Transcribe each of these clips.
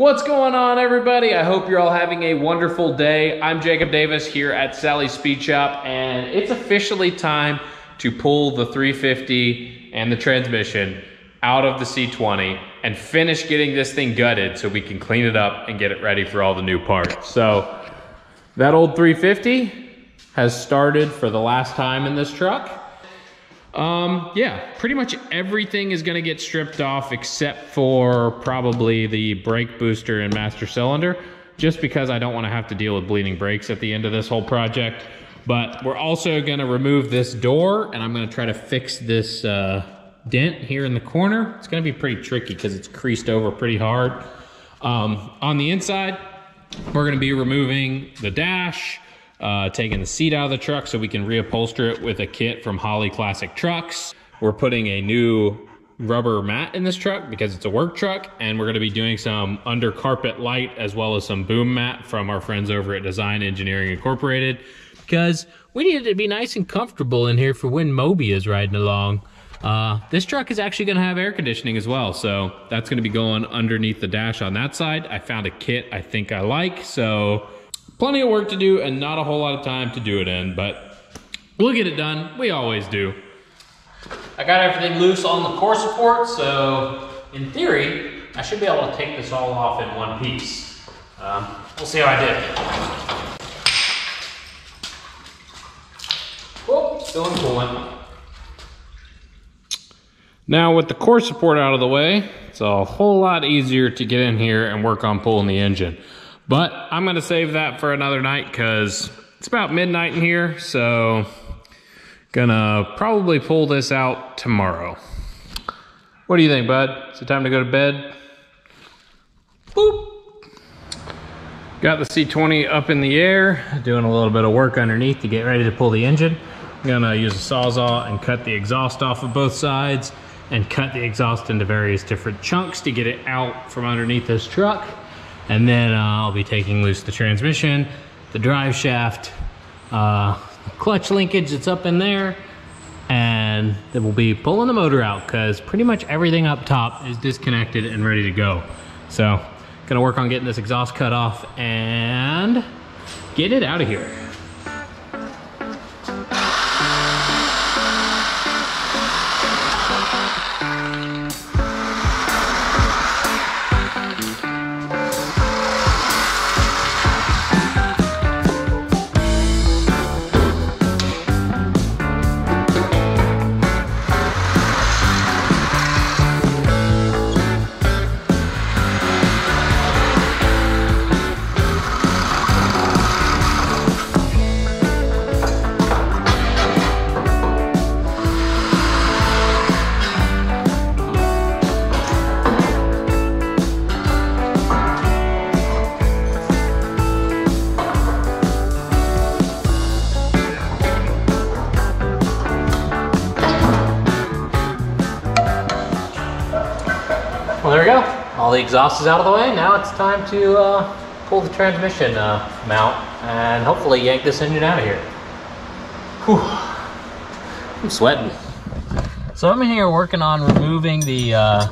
What's going on, everybody? I hope you're all having a wonderful day. I'm Jacob Davis here at Sally's Speed Shop, and it's officially time to pull the 350 and the transmission out of the C20 and finish getting this thing gutted so we can clean it up and get it ready for all the new parts. So that old 350 has started for the last time in this truck. Um, yeah, pretty much everything is gonna get stripped off except for probably the brake booster and master cylinder, just because I don't wanna have to deal with bleeding brakes at the end of this whole project. But we're also gonna remove this door and I'm gonna try to fix this uh, dent here in the corner. It's gonna be pretty tricky because it's creased over pretty hard. Um, on the inside, we're gonna be removing the dash, uh, taking the seat out of the truck so we can reupholster it with a kit from Holley Classic Trucks. We're putting a new rubber mat in this truck because it's a work truck and we're going to be doing some under carpet light as well as some boom mat from our friends over at Design Engineering Incorporated because we need it to be nice and comfortable in here for when Moby is riding along. Uh, this truck is actually going to have air conditioning as well, so that's going to be going underneath the dash on that side. I found a kit I think I like, so Plenty of work to do and not a whole lot of time to do it in, but we'll get it done. We always do. I got everything loose on the core support, so in theory, I should be able to take this all off in one piece. Um, we'll see how I did. Whoop, still in coolant. Now with the core support out of the way, it's a whole lot easier to get in here and work on pulling the engine. But I'm going to save that for another night because it's about midnight in here. So gonna probably pull this out tomorrow. What do you think, bud? Is it time to go to bed? Boop. Got the C20 up in the air, doing a little bit of work underneath to get ready to pull the engine. I'm gonna use a Sawzall and cut the exhaust off of both sides and cut the exhaust into various different chunks to get it out from underneath this truck. And then uh, I'll be taking loose the transmission, the drive shaft, uh, clutch linkage that's up in there, and then we'll be pulling the motor out because pretty much everything up top is disconnected and ready to go. So gonna work on getting this exhaust cut off and get it out of here. Exhaust is out of the way. Now it's time to uh, pull the transmission uh, mount and hopefully yank this engine out of here. Whew. I'm sweating. So I'm in here working on removing the uh,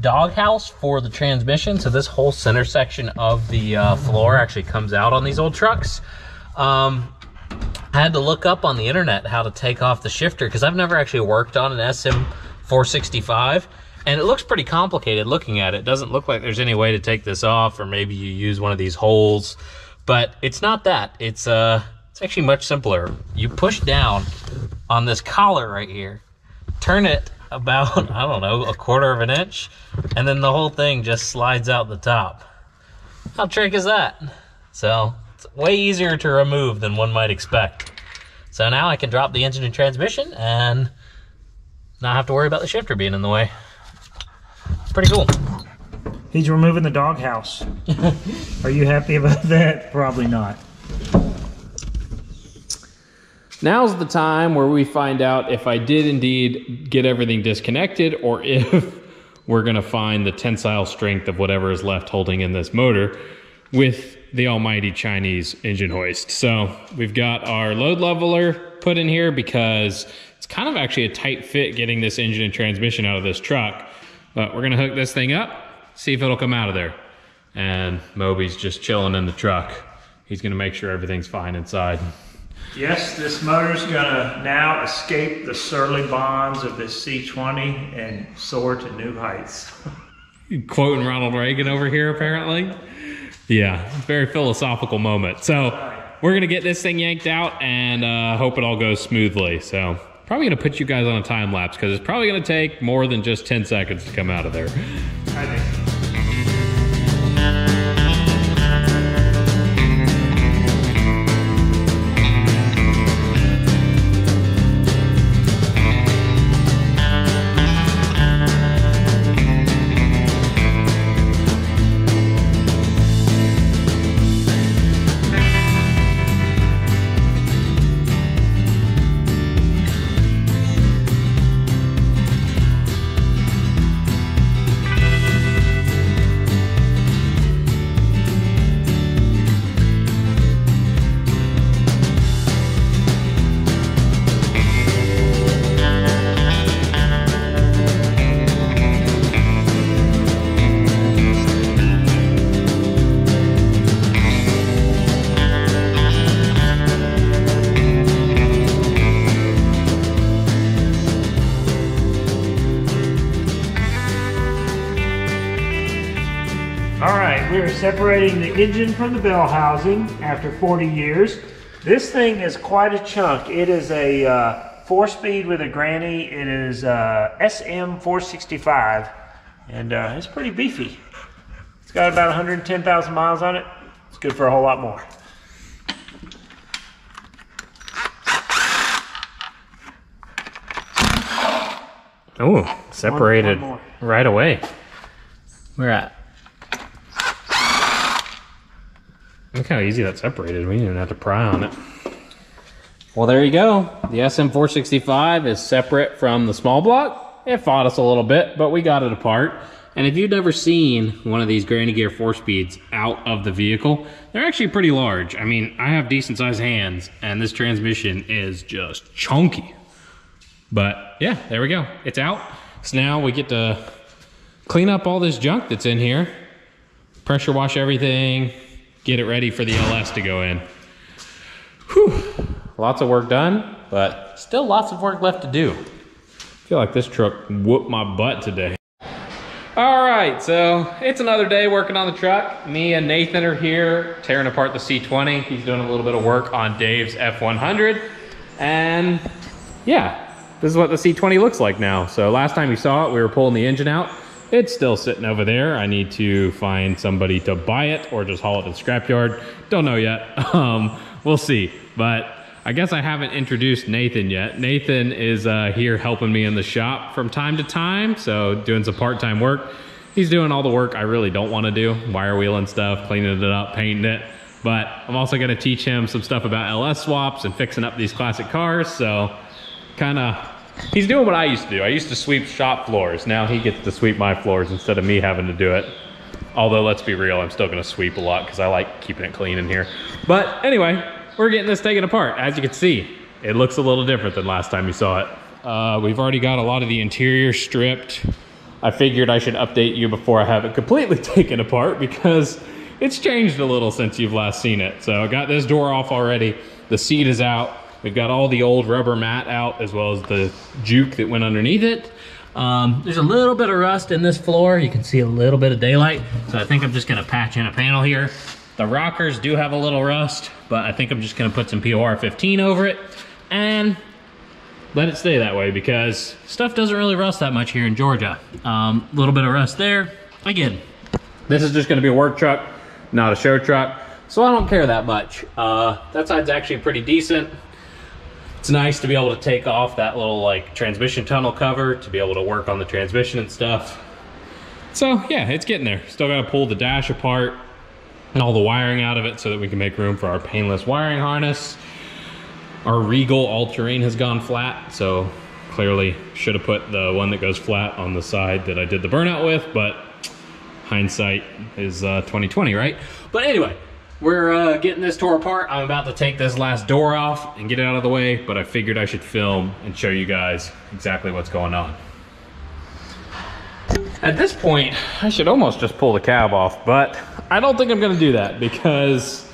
doghouse for the transmission. So this whole center section of the uh, floor actually comes out on these old trucks. Um, I had to look up on the internet how to take off the shifter because I've never actually worked on an SM 465 and it looks pretty complicated looking at it. it. Doesn't look like there's any way to take this off, or maybe you use one of these holes, but it's not that. It's uh, it's actually much simpler. You push down on this collar right here, turn it about I don't know a quarter of an inch, and then the whole thing just slides out the top. How trick is that? So it's way easier to remove than one might expect. So now I can drop the engine and transmission and not have to worry about the shifter being in the way pretty cool. He's removing the doghouse. Are you happy about that? Probably not. Now's the time where we find out if I did indeed get everything disconnected or if we're going to find the tensile strength of whatever is left holding in this motor with the almighty Chinese engine hoist. So we've got our load leveler put in here because it's kind of actually a tight fit getting this engine and transmission out of this truck. But we're gonna hook this thing up, see if it'll come out of there. and Moby's just chilling in the truck. He's gonna make sure everything's fine inside. Yes, this motor's gonna now escape the surly bonds of this C20 and soar to new heights. Quoting Ronald Reagan over here, apparently. Yeah, very philosophical moment. So we're gonna get this thing yanked out and uh, hope it all goes smoothly. So probably gonna put you guys on a time lapse because it's probably gonna take more than just 10 seconds to come out of there. Separating the engine from the bell housing after 40 years. This thing is quite a chunk. It is a uh, four-speed with a granny. It is uh, SM465, and uh, it's pretty beefy. It's got about 110,000 miles on it. It's good for a whole lot more. Oh, separated one more. right away. We're at. Look how easy that separated. We didn't even have to pry on it. Well, there you go. The SM465 is separate from the small block. It fought us a little bit, but we got it apart. And if you've never seen one of these Granny Gear 4-speeds out of the vehicle, they're actually pretty large. I mean, I have decent sized hands, and this transmission is just chunky. But yeah, there we go. It's out. So now we get to clean up all this junk that's in here, pressure wash everything, get it ready for the LS to go in. Whew. Lots of work done, but still lots of work left to do. I feel like this truck whooped my butt today. All right, so it's another day working on the truck. Me and Nathan are here tearing apart the C20. He's doing a little bit of work on Dave's F100. And yeah, this is what the C20 looks like now. So last time you saw it, we were pulling the engine out. It's still sitting over there. I need to find somebody to buy it or just haul it to the scrapyard. Don't know yet. Um, we'll see. But I guess I haven't introduced Nathan yet. Nathan is uh, here helping me in the shop from time to time, so doing some part-time work. He's doing all the work I really don't want to do, wire wheeling stuff, cleaning it up, painting it. But I'm also going to teach him some stuff about LS swaps and fixing up these classic cars. So kind of, he's doing what I used to do. I used to sweep shop floors. Now he gets to sweep my floors instead of me having to do it. Although, let's be real, I'm still going to sweep a lot because I like keeping it clean in here. But anyway, we're getting this taken apart. As you can see, it looks a little different than last time you saw it. Uh, we've already got a lot of the interior stripped. I figured I should update you before I have it completely taken apart because it's changed a little since you've last seen it. So I got this door off already. The seat is out. We've got all the old rubber mat out as well as the jute that went underneath it. Um, there's a little bit of rust in this floor. You can see a little bit of daylight. So I think I'm just gonna patch in a panel here. The rockers do have a little rust, but I think I'm just gonna put some POR 15 over it and let it stay that way because stuff doesn't really rust that much here in Georgia. A um, little bit of rust there. Again, this is just gonna be a work truck, not a show truck. So I don't care that much. Uh, that side's actually pretty decent. It's nice to be able to take off that little like transmission tunnel cover to be able to work on the transmission and stuff. So yeah, it's getting there. Still gotta pull the dash apart and all the wiring out of it so that we can make room for our painless wiring harness. Our Regal all-terrain has gone flat, so clearly should have put the one that goes flat on the side that I did the burnout with, but hindsight is uh, 2020, right? But anyway, we're uh, getting this tore apart. I'm about to take this last door off and get it out of the way, but I figured I should film and show you guys exactly what's going on. At this point, I should almost just pull the cab off, but I don't think I'm gonna do that because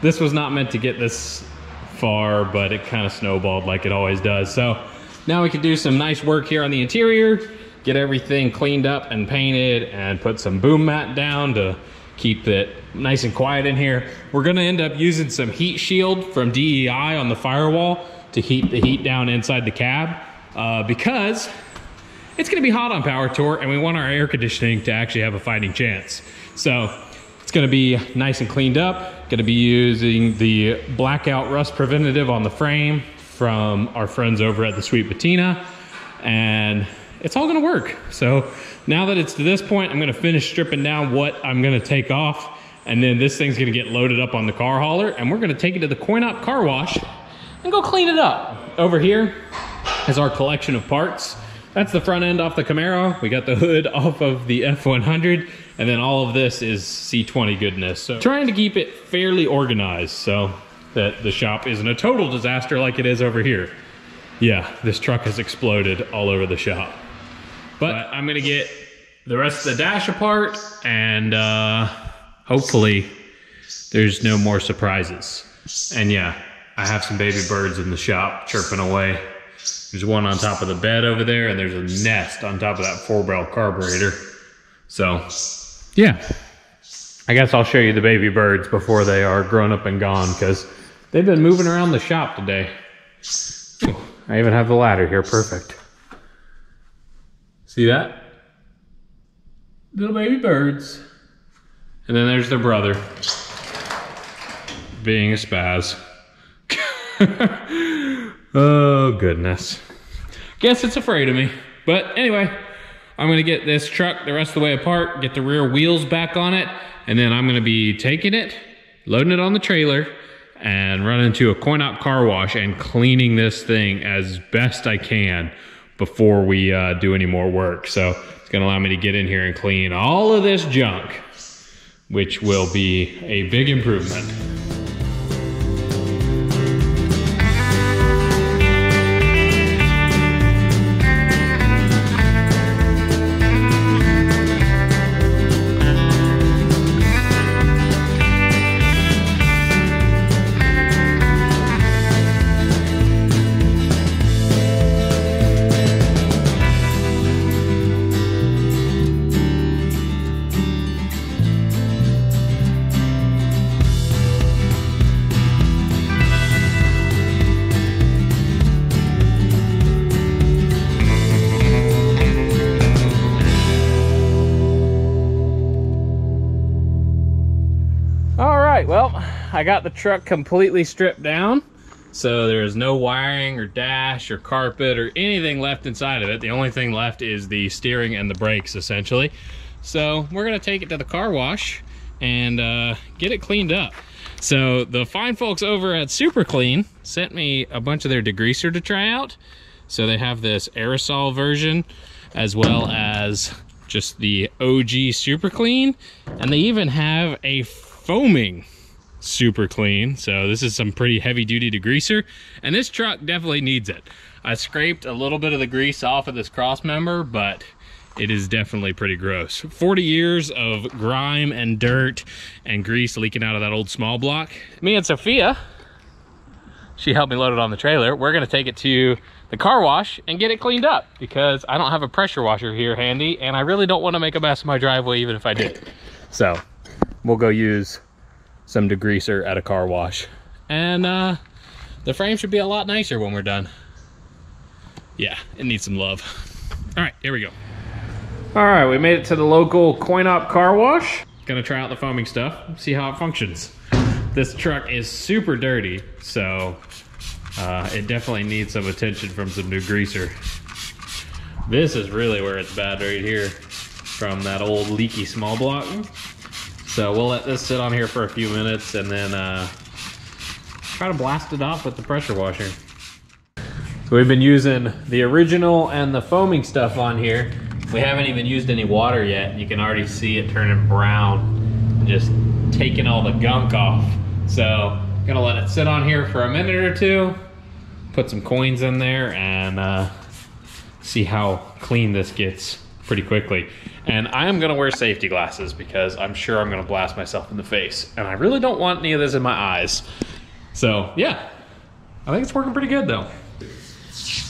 this was not meant to get this far, but it kind of snowballed like it always does. So now we can do some nice work here on the interior, get everything cleaned up and painted and put some boom mat down to keep it nice and quiet in here. We're gonna end up using some heat shield from DEI on the firewall to keep the heat down inside the cab uh, because it's gonna be hot on Power Tour and we want our air conditioning to actually have a fighting chance. So it's gonna be nice and cleaned up. Gonna be using the blackout rust preventative on the frame from our friends over at the Sweet Patina. And it's all gonna work. So now that it's to this point, I'm gonna finish stripping down what I'm gonna take off. And then this thing's gonna get loaded up on the car hauler and we're gonna take it to the Coin Op car wash and go clean it up. Over here is our collection of parts. That's the front end off the Camaro. We got the hood off of the F100. And then all of this is C20 goodness. So trying to keep it fairly organized so that the shop isn't a total disaster like it is over here. Yeah, this truck has exploded all over the shop. But I'm gonna get the rest of the dash apart and uh, hopefully there's no more surprises. And yeah, I have some baby birds in the shop chirping away. There's one on top of the bed over there, and there's a nest on top of that four barrel carburetor. So, yeah. I guess I'll show you the baby birds before they are grown up and gone because they've been moving around the shop today. I even have the ladder here, perfect. See that? Little baby birds. And then there's their brother being a spaz. oh, goodness. Guess it's afraid of me. But anyway, I'm gonna get this truck the rest of the way apart, get the rear wheels back on it, and then I'm gonna be taking it, loading it on the trailer, and running to a coin op car wash and cleaning this thing as best I can before we uh, do any more work. So it's gonna allow me to get in here and clean all of this junk, which will be a big improvement. I got the truck completely stripped down. So there's no wiring or dash or carpet or anything left inside of it. The only thing left is the steering and the brakes essentially. So we're gonna take it to the car wash and uh, get it cleaned up. So the fine folks over at Super Clean sent me a bunch of their degreaser to try out. So they have this aerosol version as well as just the OG Super Clean. And they even have a foaming super clean. So this is some pretty heavy duty degreaser and this truck definitely needs it. I scraped a little bit of the grease off of this cross member, but it is definitely pretty gross. 40 years of grime and dirt and grease leaking out of that old small block. Me and Sophia, she helped me load it on the trailer. We're gonna take it to the car wash and get it cleaned up because I don't have a pressure washer here handy and I really don't wanna make a mess of my driveway even if I did. So we'll go use some degreaser at a car wash. And uh, the frame should be a lot nicer when we're done. Yeah, it needs some love. All right, here we go. All right, we made it to the local coin op car wash. Gonna try out the foaming stuff, see how it functions. This truck is super dirty, so uh, it definitely needs some attention from some degreaser. This is really where it's bad right here from that old leaky small block. So we'll let this sit on here for a few minutes and then uh, try to blast it off with the pressure washer. So we've been using the original and the foaming stuff on here. We haven't even used any water yet. You can already see it turning brown, just taking all the gunk off. So gonna let it sit on here for a minute or two, put some coins in there and uh, see how clean this gets pretty quickly. And I am gonna wear safety glasses because I'm sure I'm gonna blast myself in the face. And I really don't want any of this in my eyes. So yeah, I think it's working pretty good though.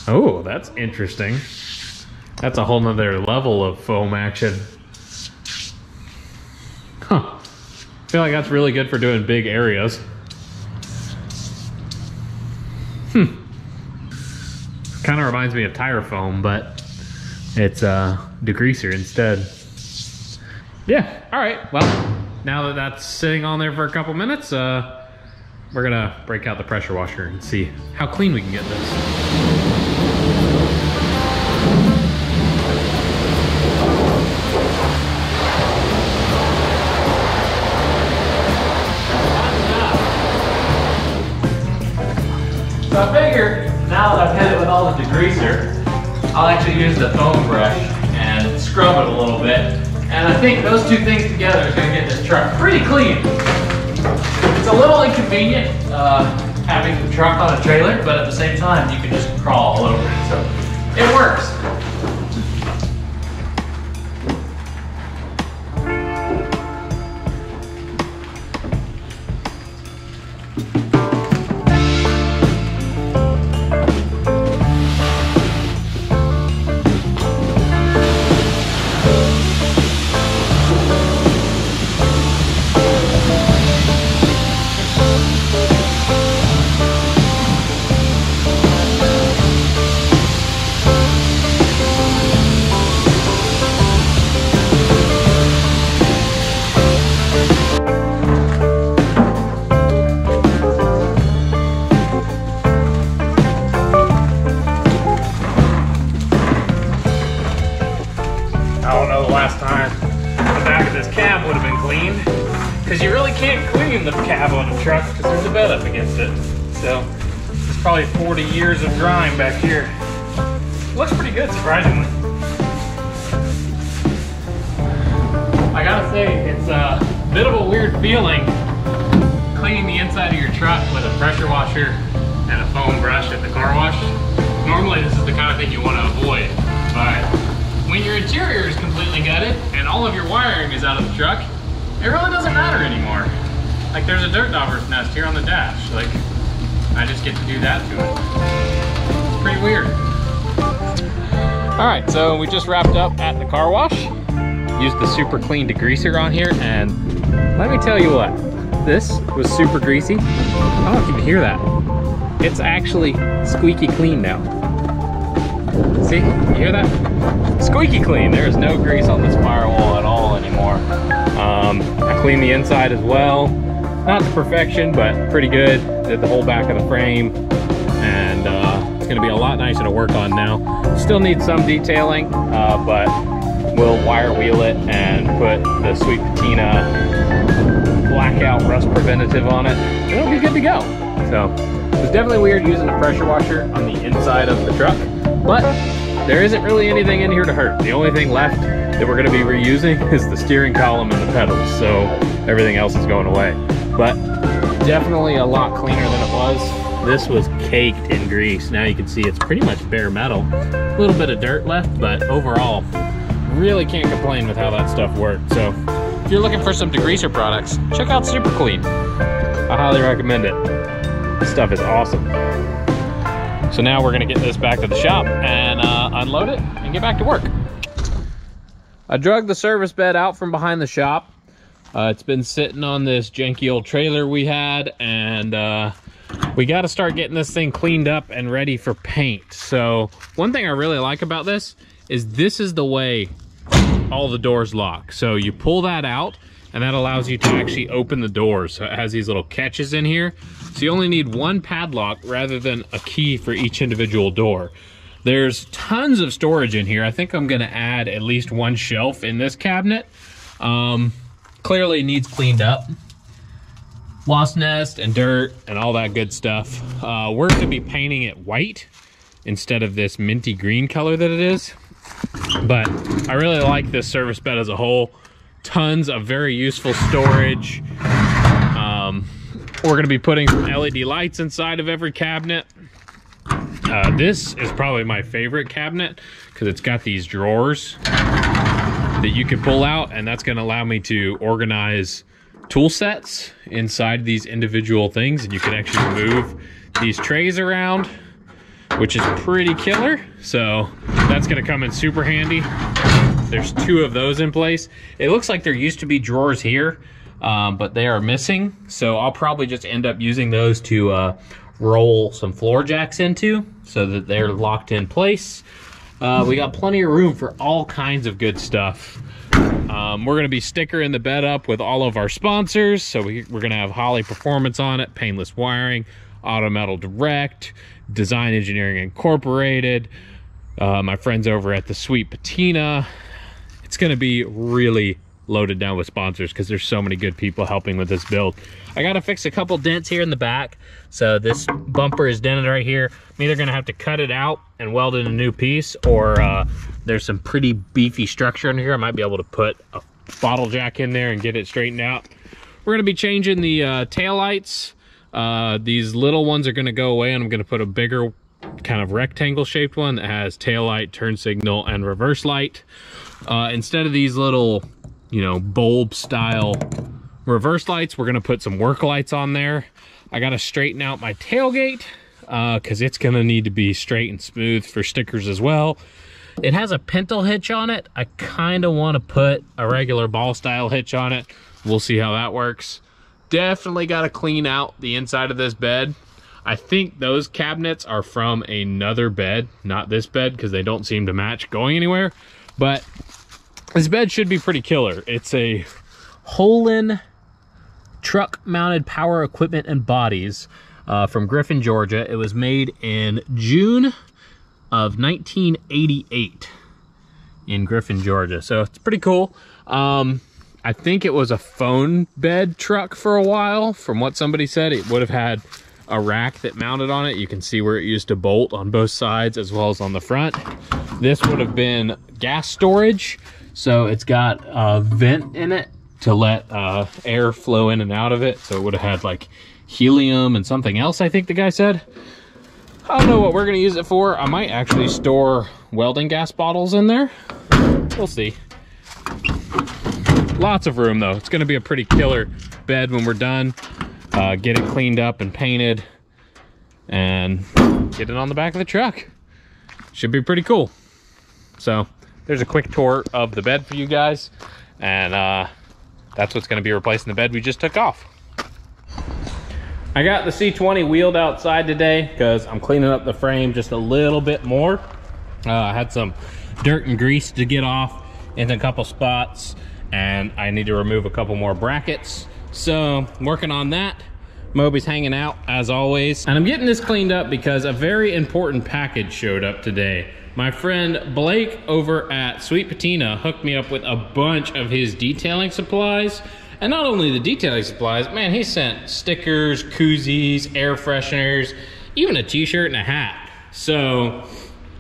Oh, that's interesting. That's a whole nother level of foam action. Huh. I feel like that's really good for doing big areas. Hmm. Kind of reminds me of tire foam, but it's a degreaser instead. Yeah, all right. Well, now that that's sitting on there for a couple minutes, uh, we're gonna break out the pressure washer and see how clean we can get this. I'll actually use the foam brush and scrub it a little bit. And I think those two things together is gonna get this truck pretty clean. It's a little inconvenient uh, having the truck on a trailer, but at the same time, you can just crawl all over it. So it works. All right, so we just wrapped up at the car wash. Used the super clean degreaser on here and let me tell you what, this was super greasy. I don't know if you can hear that. It's actually squeaky clean now. See, you hear that? Squeaky clean. There is no grease on this firewall at all anymore. Um, I cleaned the inside as well. Not to perfection, but pretty good. Did the whole back of the frame. It's gonna be a lot nicer to work on now. Still needs some detailing, uh, but we'll wire wheel it and put the Sweet Patina blackout rust preventative on it. And it'll be good to go. So it was definitely weird using a pressure washer on the inside of the truck, but there isn't really anything in here to hurt. The only thing left that we're gonna be reusing is the steering column and the pedals, so everything else is going away. But definitely a lot cleaner than it was. This was caked in grease. Now you can see it's pretty much bare metal. A little bit of dirt left, but overall, really can't complain with how that stuff worked. So if you're looking for some degreaser products, check out Super Clean. I highly recommend it. This stuff is awesome. So now we're gonna get this back to the shop and uh, unload it and get back to work. I drug the service bed out from behind the shop. Uh, it's been sitting on this janky old trailer we had and uh, we got to start getting this thing cleaned up and ready for paint. So one thing I really like about this is this is the way all the doors lock. So you pull that out and that allows you to actually open the doors. So it has these little catches in here. So you only need one padlock rather than a key for each individual door. There's tons of storage in here. I think I'm gonna add at least one shelf in this cabinet. Um, clearly needs cleaned up. Wasp nest and dirt and all that good stuff. Uh, we're gonna be painting it white instead of this minty green color that it is. But I really like this service bed as a whole. Tons of very useful storage. Um, we're going to be putting some LED lights inside of every cabinet. Uh, this is probably my favorite cabinet because it's got these drawers that you can pull out and that's going to allow me to organize tool sets inside these individual things and you can actually move these trays around which is pretty killer. So that's going to come in super handy. There's two of those in place. It looks like there used to be drawers here um, but they are missing. So i'll probably just end up using those to uh, roll some floor jacks into so that they're locked in place. Uh, we got plenty of room for all kinds of good stuff um, we're going to be stickering the bed up with all of our sponsors. So we, are going to have Holley Performance on it, Painless Wiring, Auto Metal Direct, Design Engineering Incorporated, uh, my friends over at the Sweet Patina. It's going to be really loaded down with sponsors because there's so many good people helping with this build. I got to fix a couple dents here in the back. So this bumper is dented right here. I'm either going to have to cut it out and weld in a new piece or uh, there's some pretty beefy structure in here. I might be able to put a bottle jack in there and get it straightened out. We're going to be changing the uh, tail lights. Uh, these little ones are going to go away and I'm going to put a bigger kind of rectangle shaped one that has tail light, turn signal, and reverse light. Uh, instead of these little, you know, bulb style reverse lights, we're going to put some work lights on there. I got to straighten out my tailgate because uh, it's going to need to be straight and smooth for stickers as well. It has a pintle hitch on it. I kind of want to put a regular ball style hitch on it. We'll see how that works. Definitely got to clean out the inside of this bed. I think those cabinets are from another bed, not this bed, because they don't seem to match going anywhere. But this bed should be pretty killer. It's a Holon truck mounted power equipment and bodies uh, from Griffin, Georgia. It was made in June of 1988 in Griffin, Georgia. So it's pretty cool. Um, I think it was a phone bed truck for a while. From what somebody said, it would have had a rack that mounted on it. You can see where it used to bolt on both sides as well as on the front. This would have been gas storage. So it's got a vent in it to let uh, air flow in and out of it. So it would have had like helium and something else, I think the guy said. I don't know what we're gonna use it for. I might actually store welding gas bottles in there. We'll see. Lots of room though. It's gonna be a pretty killer bed when we're done. Uh, get it cleaned up and painted and get it on the back of the truck. Should be pretty cool. So there's a quick tour of the bed for you guys. And uh, that's what's gonna be replacing the bed we just took off. I got the C20 wheeled outside today because I'm cleaning up the frame just a little bit more. Uh, I had some dirt and grease to get off in a couple spots and I need to remove a couple more brackets. So working on that. Moby's hanging out as always. And I'm getting this cleaned up because a very important package showed up today. My friend Blake over at Sweet Patina hooked me up with a bunch of his detailing supplies and not only the detailing supplies, man, he sent stickers, koozies, air fresheners, even a t-shirt and a hat. So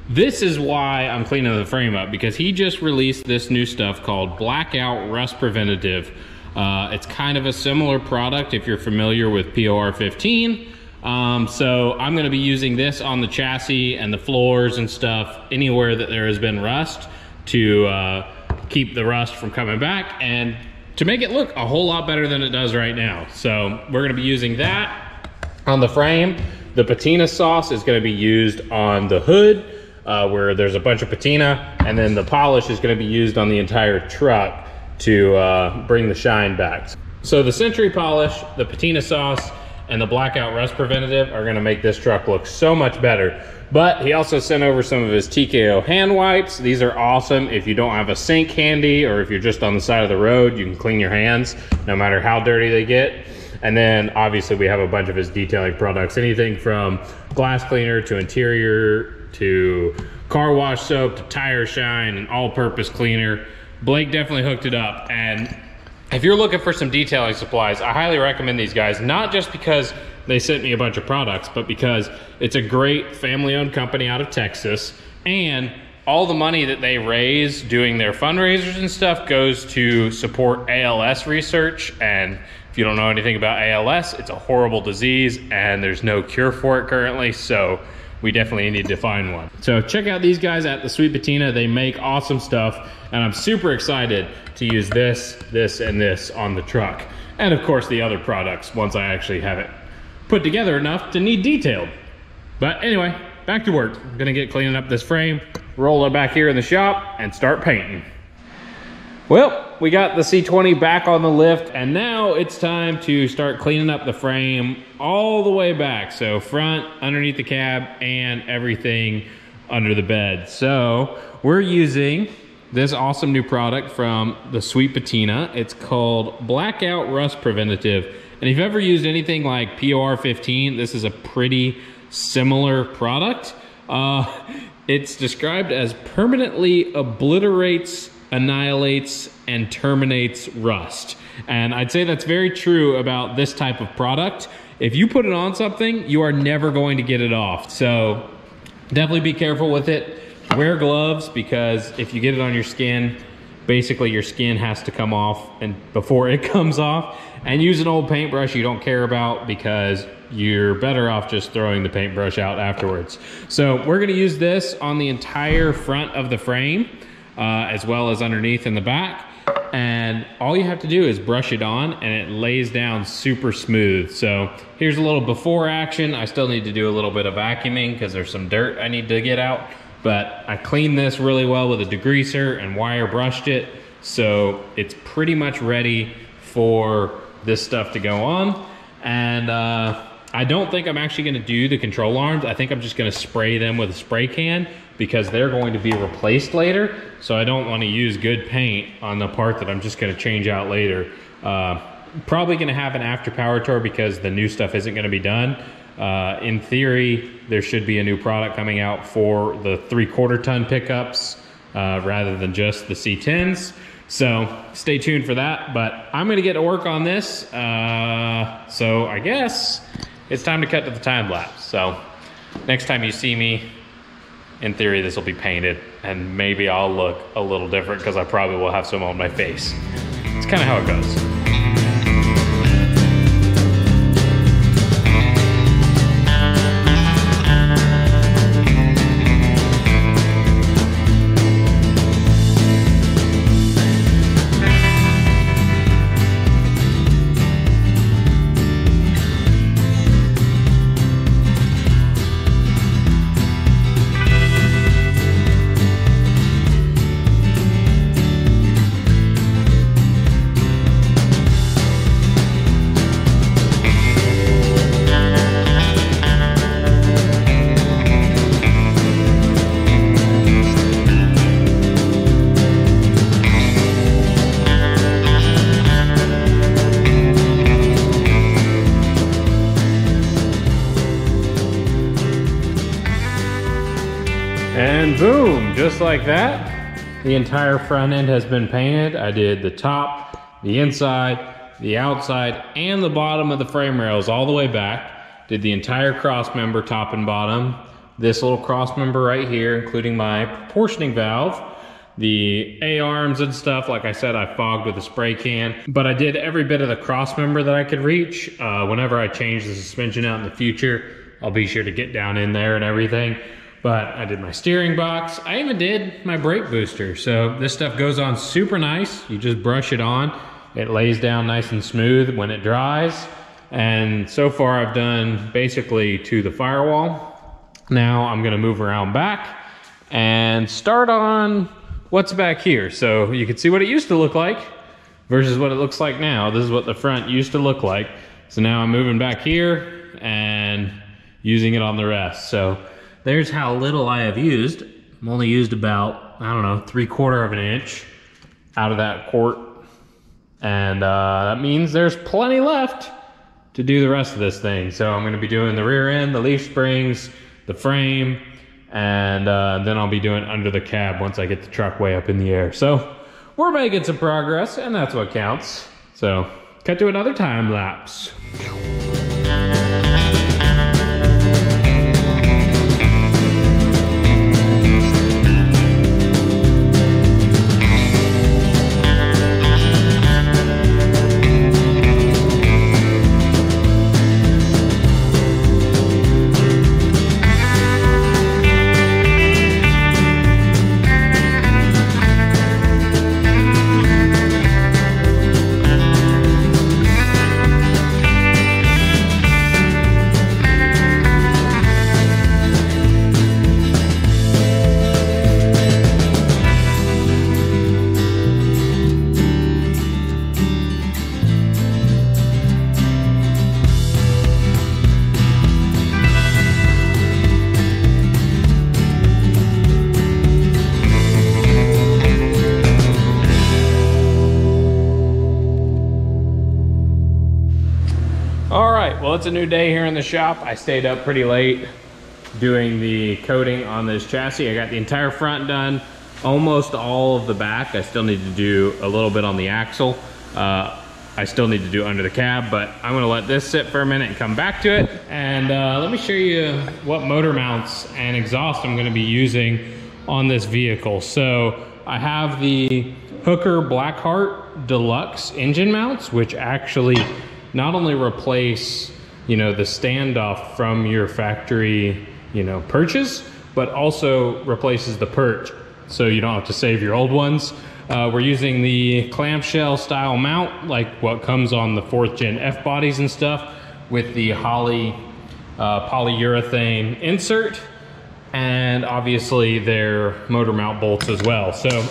this is why I'm cleaning the frame up because he just released this new stuff called Blackout Rust Preventative. Uh, it's kind of a similar product if you're familiar with POR 15. Um, so I'm going to be using this on the chassis and the floors and stuff anywhere that there has been rust to uh, keep the rust from coming back and to make it look a whole lot better than it does right now. So we're gonna be using that on the frame. The patina sauce is gonna be used on the hood uh, where there's a bunch of patina and then the polish is gonna be used on the entire truck to uh, bring the shine back. So the Century polish, the patina sauce, and the blackout rust preventative are gonna make this truck look so much better. But he also sent over some of his TKO hand wipes. These are awesome if you don't have a sink handy or if you're just on the side of the road, you can clean your hands no matter how dirty they get. And then obviously we have a bunch of his detailing products, anything from glass cleaner to interior to car wash soap to tire shine and all purpose cleaner. Blake definitely hooked it up. And if you're looking for some detailing supplies, I highly recommend these guys, not just because they sent me a bunch of products, but because it's a great family owned company out of Texas and all the money that they raise doing their fundraisers and stuff goes to support ALS research. And if you don't know anything about ALS, it's a horrible disease and there's no cure for it currently. So we definitely need to find one. So check out these guys at the Sweet Patina. They make awesome stuff and I'm super excited to use this, this, and this on the truck. And of course the other products once I actually have it put together enough to need detailed. But anyway, back to work. I'm gonna get cleaning up this frame, roll it back here in the shop, and start painting. Well, we got the C20 back on the lift, and now it's time to start cleaning up the frame all the way back. So front, underneath the cab, and everything under the bed. So we're using this awesome new product from the Sweet Patina. It's called Blackout Rust Preventative. And if you've ever used anything like POR 15, this is a pretty similar product. Uh, it's described as permanently obliterates, annihilates, and terminates rust. And I'd say that's very true about this type of product. If you put it on something, you are never going to get it off. So definitely be careful with it. Wear gloves because if you get it on your skin, basically your skin has to come off and before it comes off. And use an old paintbrush you don't care about because you're better off just throwing the paintbrush out afterwards. So we're gonna use this on the entire front of the frame, uh, as well as underneath in the back. And all you have to do is brush it on and it lays down super smooth. So here's a little before action. I still need to do a little bit of vacuuming because there's some dirt I need to get out. But I cleaned this really well with a degreaser and wire brushed it. So it's pretty much ready for this stuff to go on. And uh, I don't think I'm actually gonna do the control arms. I think I'm just gonna spray them with a spray can because they're going to be replaced later. So I don't wanna use good paint on the part that I'm just gonna change out later. Uh, probably gonna have an after power tour because the new stuff isn't gonna be done. Uh, in theory, there should be a new product coming out for the three quarter ton pickups uh, rather than just the C10s. So stay tuned for that, but I'm gonna get to work on this. Uh, so I guess it's time to cut to the time lapse. So next time you see me, in theory, this will be painted and maybe I'll look a little different because I probably will have some on my face. It's kind of how it goes. Just like that, the entire front end has been painted. I did the top, the inside, the outside, and the bottom of the frame rails all the way back. Did the entire cross member top and bottom. This little cross member right here, including my proportioning valve. The A-arms and stuff, like I said, I fogged with a spray can. But I did every bit of the cross member that I could reach. Uh, whenever I change the suspension out in the future, I'll be sure to get down in there and everything. But I did my steering box. I even did my brake booster. So this stuff goes on super nice. You just brush it on. It lays down nice and smooth when it dries. And so far I've done basically to the firewall. Now I'm gonna move around back and start on what's back here. So you can see what it used to look like versus what it looks like now. This is what the front used to look like. So now I'm moving back here and using it on the rest. So there's how little I have used. I'm only used about, I don't know, three quarter of an inch out of that quart. And uh, that means there's plenty left to do the rest of this thing. So I'm gonna be doing the rear end, the leaf springs, the frame, and uh, then I'll be doing under the cab once I get the truck way up in the air. So we're making some progress and that's what counts. So cut to another time lapse. It's a new day here in the shop. I stayed up pretty late doing the coating on this chassis. I got the entire front done, almost all of the back. I still need to do a little bit on the axle. Uh, I still need to do under the cab, but I'm gonna let this sit for a minute and come back to it. And uh, let me show you what motor mounts and exhaust I'm gonna be using on this vehicle. So I have the Hooker Blackheart Deluxe engine mounts, which actually not only replace, you know, the standoff from your factory, you know, purchase, but also replaces the perch. So you don't have to save your old ones. Uh, we're using the clamshell style mount, like what comes on the fourth gen F bodies and stuff, with the Holley uh, polyurethane insert, and obviously their motor mount bolts as well. So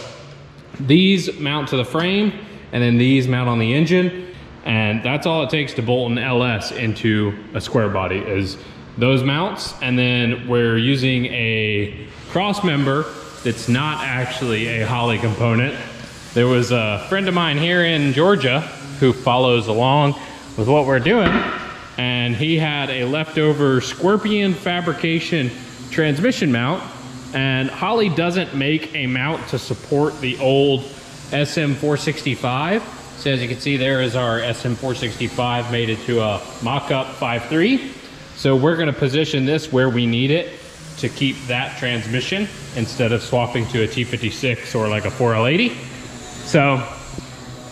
these mount to the frame, and then these mount on the engine, and that's all it takes to bolt an LS into a square body is those mounts, and then we're using a cross member that's not actually a Holley component. There was a friend of mine here in Georgia who follows along with what we're doing, and he had a leftover Scorpion fabrication transmission mount, and Holley doesn't make a mount to support the old SM465. So as you can see, there is our SM465 made it to a mock-up 5.3. So we're gonna position this where we need it to keep that transmission instead of swapping to a T56 or like a 4L80. So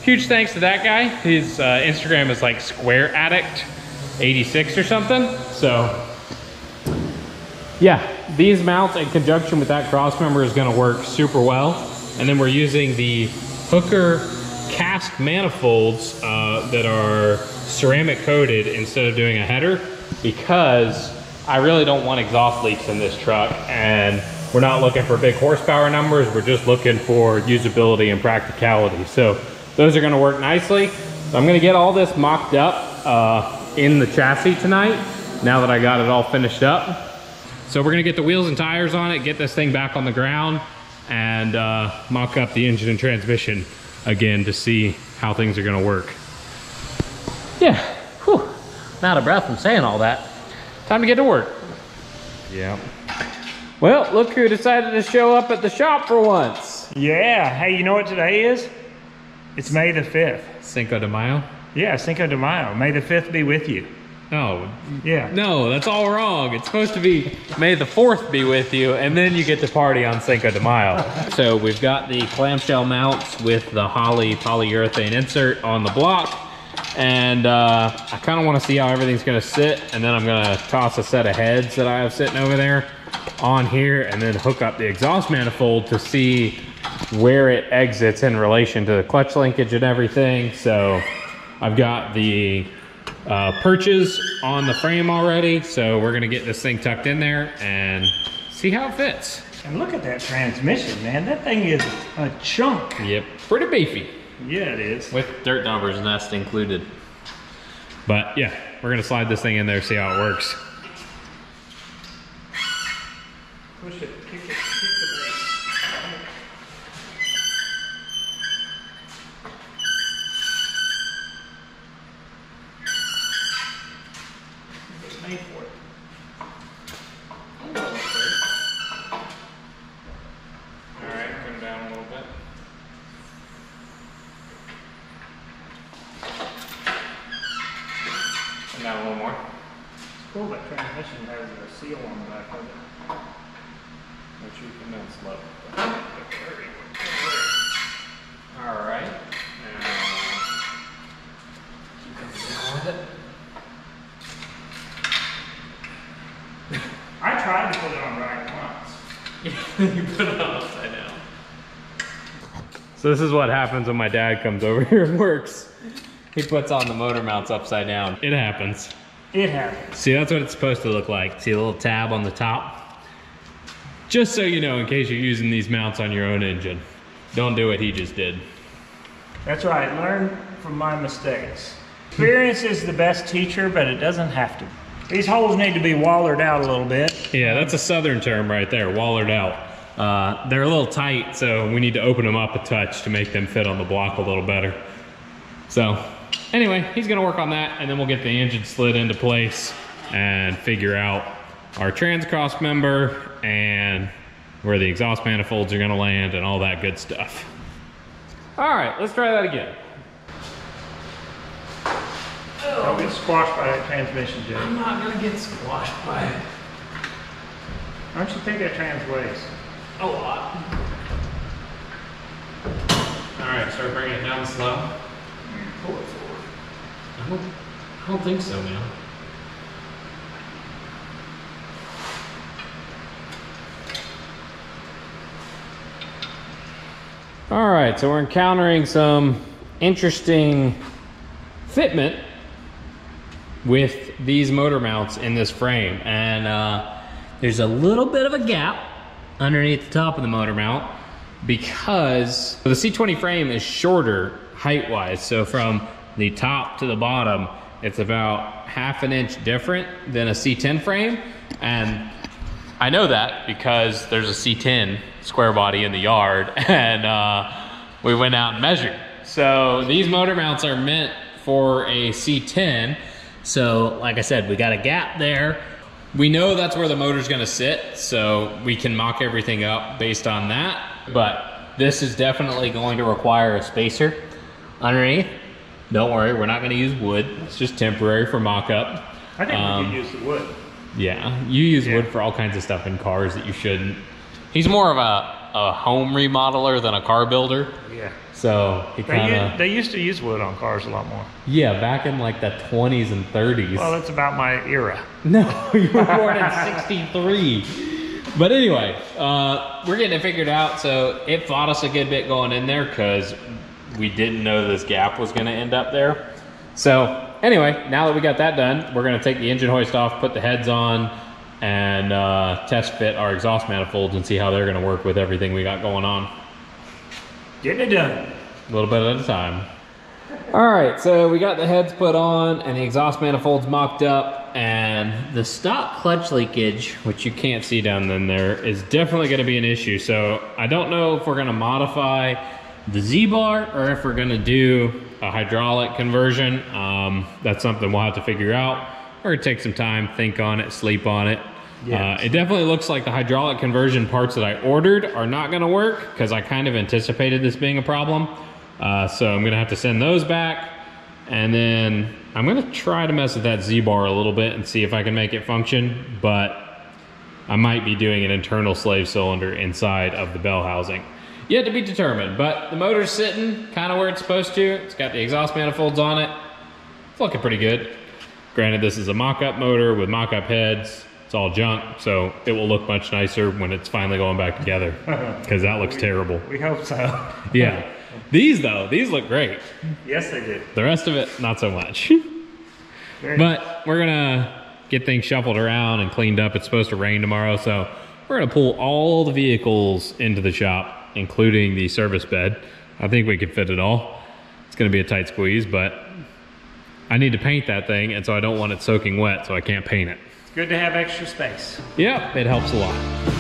huge thanks to that guy. His uh, Instagram is like Square Addict 86 or something. So yeah, these mounts in conjunction with that cross member is gonna work super well. And then we're using the Hooker cast manifolds uh, that are ceramic coated instead of doing a header because I really don't want exhaust leaks in this truck and we're not looking for big horsepower numbers. We're just looking for usability and practicality. So those are gonna work nicely. So I'm gonna get all this mocked up uh, in the chassis tonight now that I got it all finished up. So we're gonna get the wheels and tires on it, get this thing back on the ground and uh, mock up the engine and transmission again to see how things are gonna work. Yeah, whew, I'm out of breath from saying all that. Time to get to work. Yeah. Well, look who decided to show up at the shop for once. Yeah. Hey, you know what today is? It's May the 5th. Cinco de Mayo? Yeah, Cinco de Mayo. May the 5th be with you. No, Yeah. no, that's all wrong. It's supposed to be May the 4th be with you, and then you get to party on Cinco de Mayo. so we've got the clamshell mounts with the Holley polyurethane insert on the block. And uh, I kind of want to see how everything's going to sit. And then I'm going to toss a set of heads that I have sitting over there on here and then hook up the exhaust manifold to see where it exits in relation to the clutch linkage and everything. So I've got the uh, perches on the frame already. So we're going to get this thing tucked in there and see how it fits. And look at that transmission, man. That thing is a chunk. Yep, pretty beefy. Yeah, it is. with dirt dauber's nest included. But yeah, we're gonna slide this thing in there, see how it works. This is what happens when my dad comes over here and works. He puts on the motor mounts upside down. It happens. It happens. See, that's what it's supposed to look like. See a little tab on the top? Just so you know, in case you're using these mounts on your own engine. Don't do what he just did. That's right. Learn from my mistakes. Experience is the best teacher, but it doesn't have to. These holes need to be wallered out a little bit. Yeah, that's a southern term right there, wallered out. Uh, they're a little tight, so we need to open them up a touch to make them fit on the block a little better. So, anyway, he's gonna work on that and then we'll get the engine slid into place and figure out our trans cross member and where the exhaust manifolds are gonna land and all that good stuff. All right, let's try that again. Don't get squashed by that transmission, Jay. I'm not gonna get squashed by it. How much you think that trans weighs? A lot. All right, start bringing it down slow. Pull it forward. I don't, I don't think so, man. All right, so we're encountering some interesting fitment with these motor mounts in this frame. And uh, there's a little bit of a gap underneath the top of the motor mount because the C20 frame is shorter height-wise. So from the top to the bottom, it's about half an inch different than a C10 frame. And I know that because there's a C10 square body in the yard and uh, we went out and measured. So these motor mounts are meant for a C10. So like I said, we got a gap there. We know that's where the motor's gonna sit, so we can mock everything up based on that. But this is definitely going to require a spacer underneath. Don't worry, we're not gonna use wood. It's just temporary for mock up. I think Um, we could use the wood. Yeah, you use Yeah. wood for all kinds of stuff in cars that you shouldn't. He's more of a, a home remodeler than a car builder. Yeah. So he kind of they used to use wood on cars a lot more. yeah, back in like the 20s and 30s. Well, that's about my era. No, you were born in 63. But anyway, uh, we're getting it figured out. So it fought us a good bit going in there because we didn't know this gap was going to end up there. So anyway, now that we got that done, we're going to take the engine hoist off, put the heads on, and uh, test fit our exhaust manifolds and see how they're going to work with everything we got going on Getting it done. a little bit at a time. All right, so we got the heads put on and the exhaust manifolds mocked up, and the stock clutch linkage, which you can't see down in there, is definitely going to be an issue. So I don't know if we're going to modify the Z-bar or if we're going to do a hydraulic conversion. Um, that's something we'll have to figure out. We're going to take some time, think on it, sleep on it. Uh, it definitely looks like the hydraulic conversion parts that I ordered are not going to work because I kind of anticipated this being a problem. Uh, so I'm going to have to send those back. And then I'm going to try to mess with that Z-bar a little bit and see if I can make it function. But I might be doing an internal slave cylinder inside of the bell housing. Yet to be determined, but the motor's sitting kind of where it's supposed to. It's got the exhaust manifolds on it. It's looking pretty good. Granted, this is a mock-up motor with mock-up heads. It's all junk, so it will look much nicer when it's finally going back together. Because that looks terrible. We hope so. Yeah. These though, these look great. yes, they did. The rest of it, not so much. But we're gonna get things shuffled around and cleaned up. It's supposed to rain tomorrow, so we're gonna pull all the vehicles into the shop, including the service bed. I think we could fit it all. It's gonna be a tight squeeze, but I need to paint that thing, and so I don't want it soaking wet, so I can't paint it. Good to have extra space. Yep, it helps a lot.